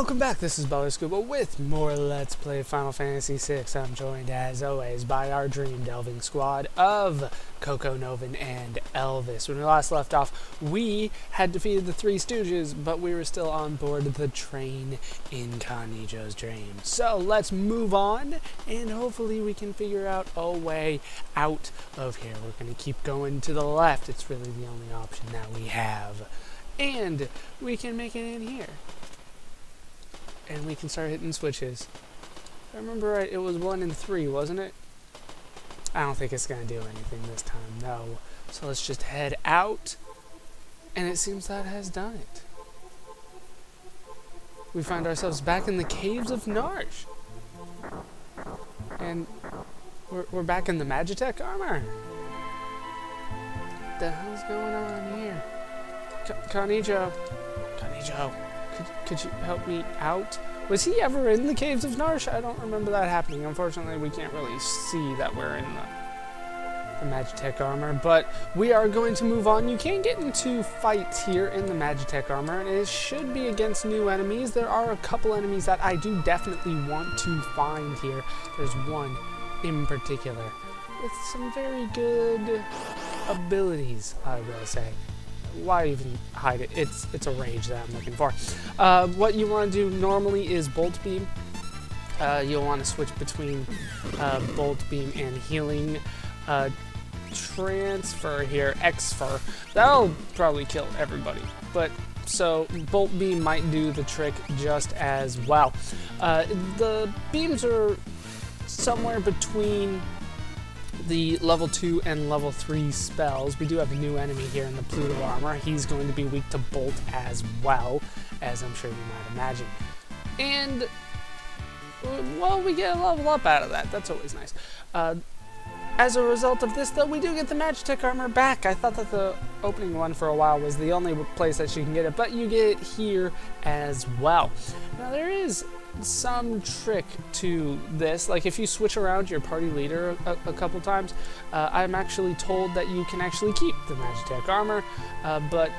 Welcome back, this is Baller Scuba with more Let's Play Final Fantasy VI. I'm joined as always by our Dream Delving squad of Coco, Novin, and Elvis. When we last left off, we had defeated the Three Stooges, but we were still on board the train in Kanijo's dream. So let's move on, and hopefully we can figure out a way out of here. We're going to keep going to the left. It's really the only option that we have. And we can make it in here and we can start hitting switches. If I remember right, it was 1 and 3, wasn't it? I don't think it's going to do anything this time, no. So let's just head out, and it seems that has done it. We find ourselves back in the caves of Narshe. And we're, we're back in the Magitek armor. What the hell's going on here? Kanijo. Kanijo could, could you help me out? Was he ever in the Caves of Narshe? I don't remember that happening. Unfortunately, we can't really see that we're in the, the Magitek armor, but we are going to move on. You can get into fights here in the Magitek armor, and it should be against new enemies. There are a couple enemies that I do definitely want to find here. There's one in particular with some very good abilities, I will say why even hide it? It's it's a rage that I'm looking for. Uh, what you want to do normally is bolt beam. Uh, you'll want to switch between uh, bolt beam and healing. Uh, transfer here, X-Fer. That'll probably kill everybody, but so bolt beam might do the trick just as well. Uh, the beams are somewhere between the level 2 and level 3 spells. We do have a new enemy here in the Pluto armor. He's going to be weak to Bolt as well, as I'm sure you might imagine. And, well, we get a level up out of that. That's always nice. Uh, as a result of this, though, we do get the Magitek armor back. I thought that the opening one for a while was the only place that you can get it, but you get it here as well. Now, there is some trick to this. Like if you switch around your party leader a, a couple times, uh, I'm actually told that you can actually keep the Magitek armor, uh, but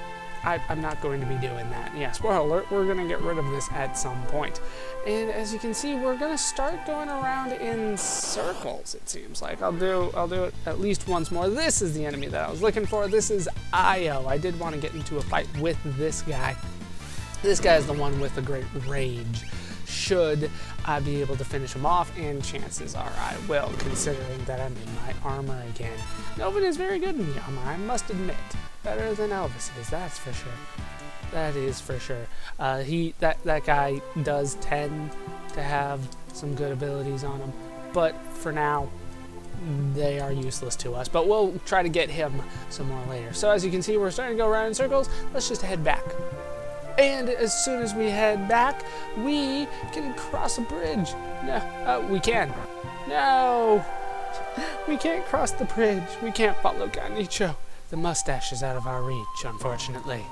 I, am not going to be doing that. Yeah, spoiler alert, we're going to get rid of this at some point. And as you can see, we're going to start going around in circles, it seems like. I'll do, I'll do it at least once more. This is the enemy that I was looking for. This is Io. I did want to get into a fight with this guy. This guy is the one with the great rage should I be able to finish him off, and chances are I will, considering that I'm in my armor again. Novin is very good in the armor, I must admit. Better than Elvis is, that's for sure. That is for sure. Uh, he that that guy does tend to have some good abilities on him, but for now, they are useless to us. But we'll try to get him some more later. So as you can see, we're starting to go around in circles. Let's just head back. And as soon as we head back, we can cross a bridge. No, uh, we can. No, we can't cross the bridge. We can't follow Kanijo. The mustache is out of our reach, unfortunately.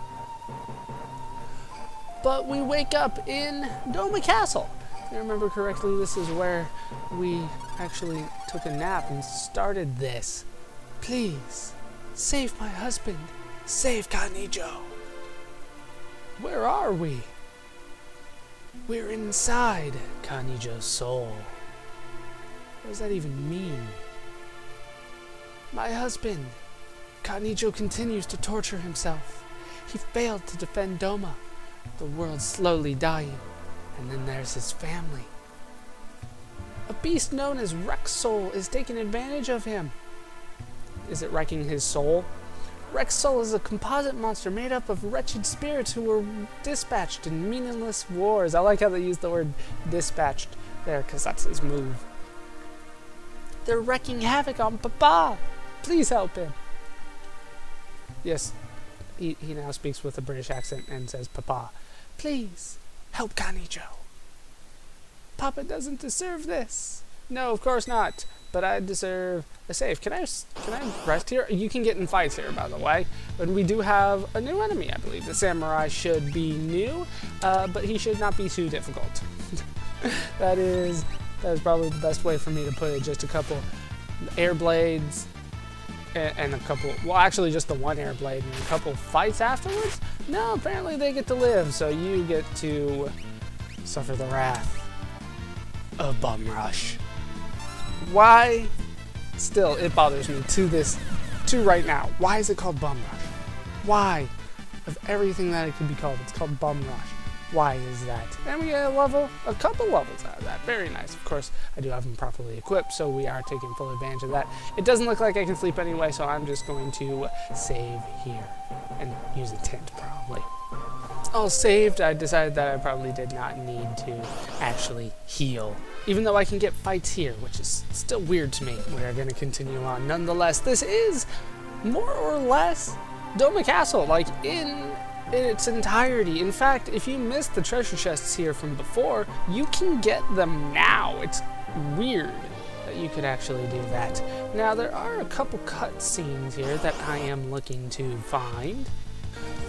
But we wake up in Doma Castle. If I remember correctly, this is where we actually took a nap and started this. Please, save my husband. Save Kanijo. Where are we? We're inside Kanijo's soul. What does that even mean? My husband, Kanijo continues to torture himself. He failed to defend Doma. The world's slowly dying. And then there's his family. A beast known as Wrexsoul is taking advantage of him. Is it wrecking his soul? Wrexsoul is a composite monster made up of wretched spirits who were dispatched in meaningless wars. I like how they use the word dispatched there, because that's his move. They're wreaking havoc on Papa! Please help him! Yes, he, he now speaks with a British accent and says, Papa, please, help Kanijo. Papa doesn't deserve this. No, of course not but I deserve a save. Can I can I rest here? You can get in fights here, by the way. But we do have a new enemy, I believe. The samurai should be new, uh, but he should not be too difficult. that is that is probably the best way for me to put it. Just a couple air blades and, and a couple. Well, actually, just the one air blade and a couple fights afterwards. No, apparently they get to live, so you get to suffer the wrath of Bum Rush. Why? Still, it bothers me to this, to right now. Why is it called Bum Rush? Why? Of everything that it could be called, it's called Bum Rush. Why is that? And we get a level, a couple levels out of that. Very nice. Of course, I do have them properly equipped, so we are taking full advantage of that. It doesn't look like I can sleep anyway, so I'm just going to save here and use a tent probably. All saved, I decided that I probably did not need to actually heal. Even though I can get fights here, which is still weird to me. We are going to continue on. Nonetheless, this is more or less Doma Castle, like in in its entirety. In fact, if you missed the treasure chests here from before, you can get them now. It's weird that you could actually do that. Now, there are a couple cutscenes here that I am looking to find.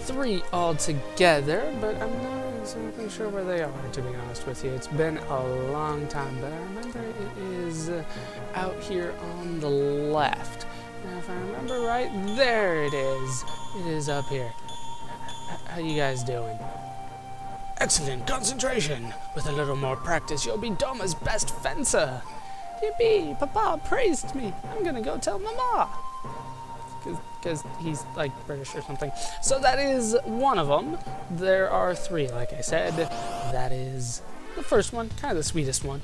Three altogether, but I'm not exactly sure where they are, to be honest with you. It's been a long time, but I remember it is uh, out here on the left. Now, if I remember right, there it is. It is up here. How you guys doing? Excellent concentration. With a little more practice, you'll be Doma's best fencer. Yippee! Papa praised me. I'm gonna go tell Mama. Because he's like British or something. So that is one of them. There are three, like I said. That is the first one, kind of the sweetest one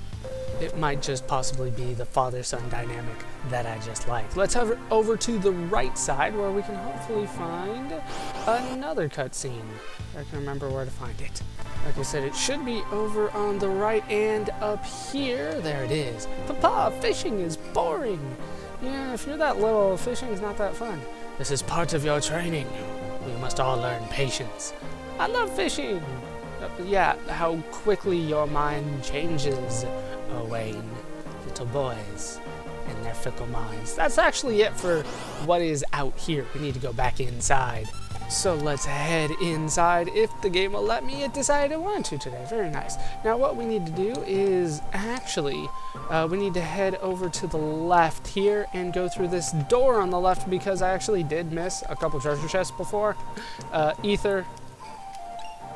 it might just possibly be the father-son dynamic that I just like. Let's hover over to the right side where we can hopefully find another cutscene. I can remember where to find it. Like I said, it should be over on the right and up here. There it is. Papa, fishing is boring. Yeah, if you're that little, fishing is not that fun. This is part of your training. We must all learn patience. I love fishing. Uh, yeah, how quickly your mind changes Owain, little boys and their fickle minds. That's actually it for what is out here. We need to go back inside. So let's head inside. If the game will let me, it decided it wanted to today. Very nice. Now what we need to do is actually, uh, we need to head over to the left here and go through this door on the left because I actually did miss a couple treasure chests before. Uh, ether,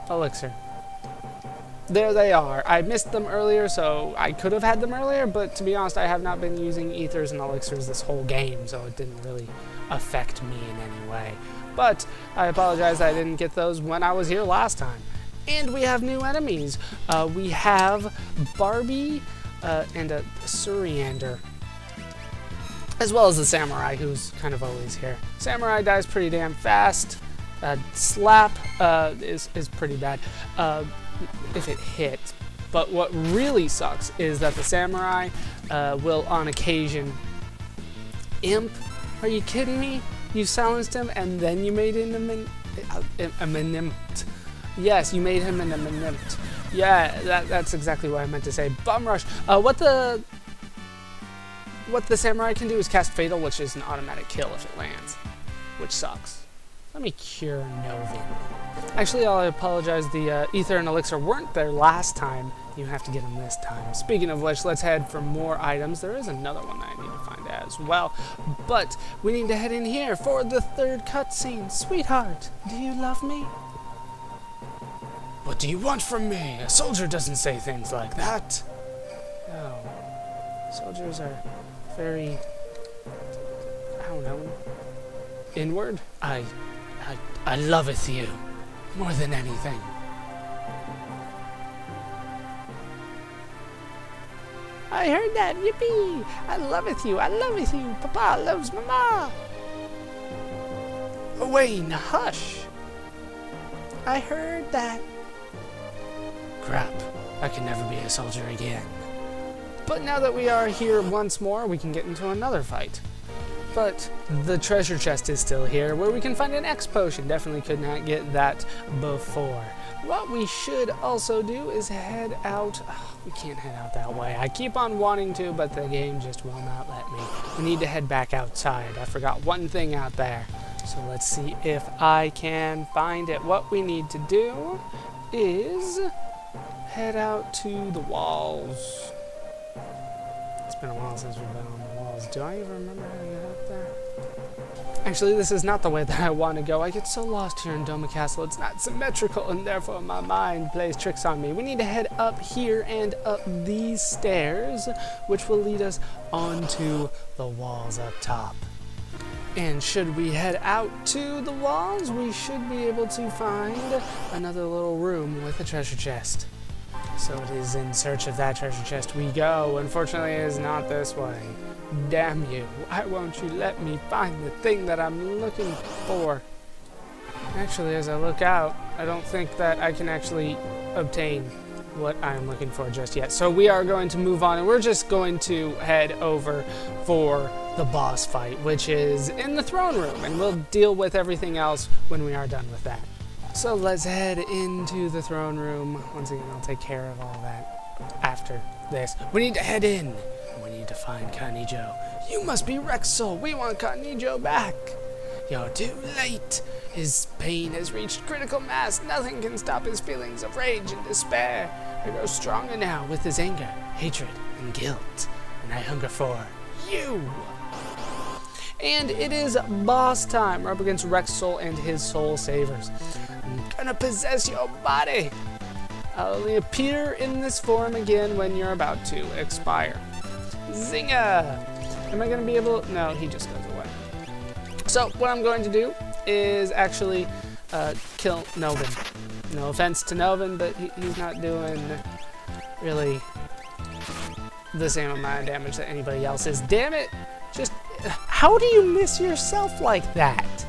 elixir there they are. I missed them earlier, so I could have had them earlier, but to be honest, I have not been using ethers and elixirs this whole game, so it didn't really affect me in any way. But I apologize I didn't get those when I was here last time. And we have new enemies. Uh, we have Barb-e uh, and a Suriander, as well as the Samurai, who's kind of always here. Samurai dies pretty damn fast. Uh, slap uh, is, is pretty bad. Uh, if it hits. But what really sucks is that the samurai uh, will, on occasion, imp. Are you kidding me? You silenced him and then you made him a, a, a Yes, you made him an eminimt. Yeah, that, that's exactly what I meant to say. Bum rush. Uh, what the what the samurai can do is cast fatal, which is an automatic kill if it lands, which sucks. Let me cure Novin. Actually, I apologize. The uh, Ether and Elixir weren't there last time. You have to get them this time. Speaking of which, let's head for more items. There is another one that I need to find as well. But we need to head in here for the third cutscene. Sweetheart, do you love me? What do you want from me? A soldier doesn't say things like that. No. Soldiers are very... I don't know. Inward? I I, I loveth you more than anything. I heard that. Yippee! I loveth you. I loveth you. Papa loves Mama. Wayne, hush. I heard that. Crap. I can never be a soldier again. But now that we are here once more, we can get into another fight. But the treasure chest is still here, where we can find an X potion. Definitely could not get that before. What we should also do is head out. Oh, we can't head out that way. I keep on wanting to, but the game just will not let me. We need to head back outside. I forgot one thing out there. So let's see if I can find it. What we need to do is head out to the walls. It's been a while since we've been on the walls. Do I even remember Actually, this is not the way that I want to go. I get so lost here in Doma Castle. It's not symmetrical, and therefore my mind plays tricks on me. We need to head up here and up these stairs, which will lead us onto the walls up top. And should we head out to the walls, we should be able to find another little room with a treasure chest. So it is in search of that treasure chest we go. Unfortunately, it is not this way. Damn you, why won't you let me find the thing that I'm looking for? Actually, as I look out, I don't think that I can actually obtain what I'm looking for just yet. So we are going to move on, and we're just going to head over for the boss fight, which is in the throne room, and we'll deal with everything else when we are done with that. So let's head into the throne room. Once again, I'll take care of all that after this. We need to head in. To find Kanijo. You must be Wrexsoul. We want Kanijo back. You're too late. His pain has reached critical mass. Nothing can stop his feelings of rage and despair. I grow stronger now with his anger, hatred, and guilt. And I hunger for you. And it is boss time. We're up against Wrexsoul and his Soul Savers. I'm gonna possess your body. I'll only appear in this form again when you're about to expire. Zinga! Am I gonna be able? No, he just goes away. So what I'm going to do is actually uh, kill Novin. No offense to Novin, but he, he's not doing really the same amount of damage that anybody else is. Damn it! Just how do you miss yourself like that?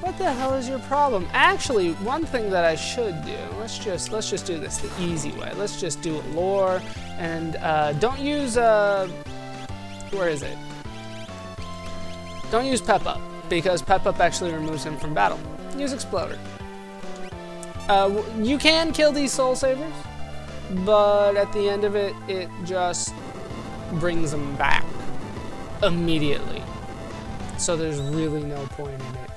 What the hell is your problem? Actually, one thing that I should do, let's just let's just do this the easy way. Let's just do lore and uh, don't use uh, where is it? Don't use pep up because pep up actually removes him from battle. Use exploder. Uh, you can kill these soul savers, but at the end of it, it just brings them back immediately. So there's really no point in it.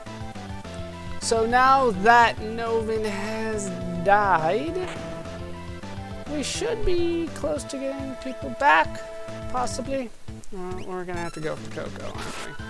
So now that Novin has died, we should be close to getting people back, possibly. Well, we're gonna have to go for Coco, aren't we?